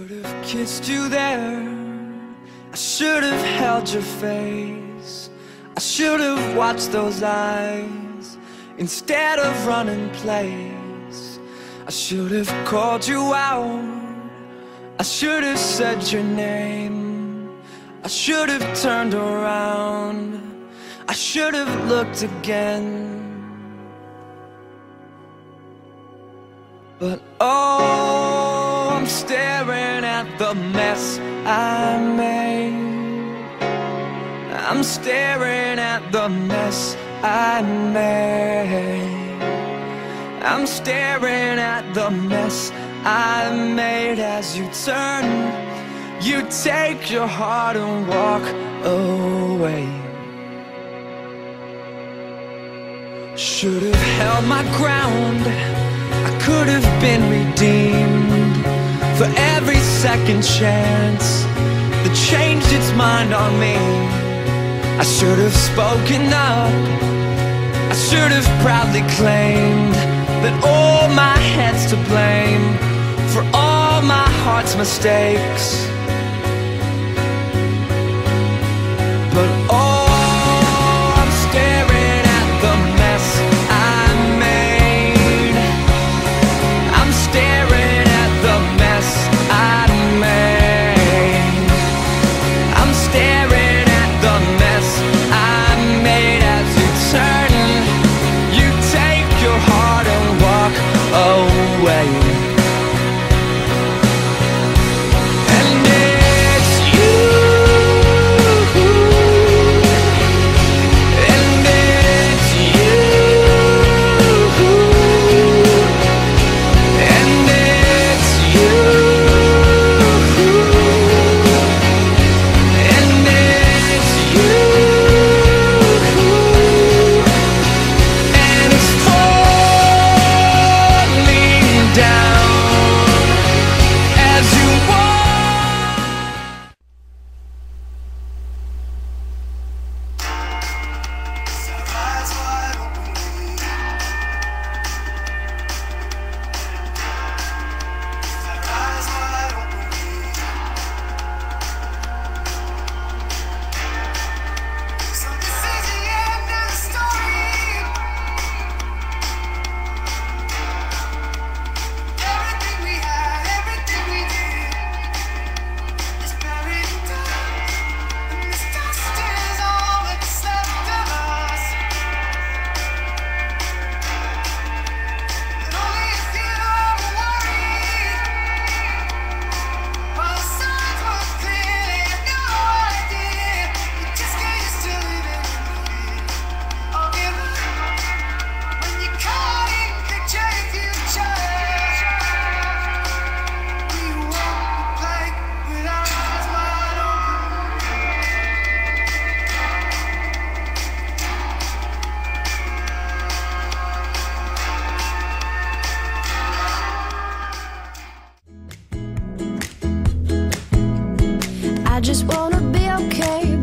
have kissed you there. I should have held your face. I should have watched those eyes instead of running place. I should have called you out. I should have said your name. I should have turned around. I should have looked again. But oh, I'm staring at the mess I made. I'm staring at the mess I made. I'm staring at the mess I made as you turn. You take your heart and walk away. Should have held my ground. I could have been redeemed for every second chance that changed its mind on me. I should have spoken up. I should have proudly claimed that all my head's to blame for all my heart's mistakes. I just wanna be okay.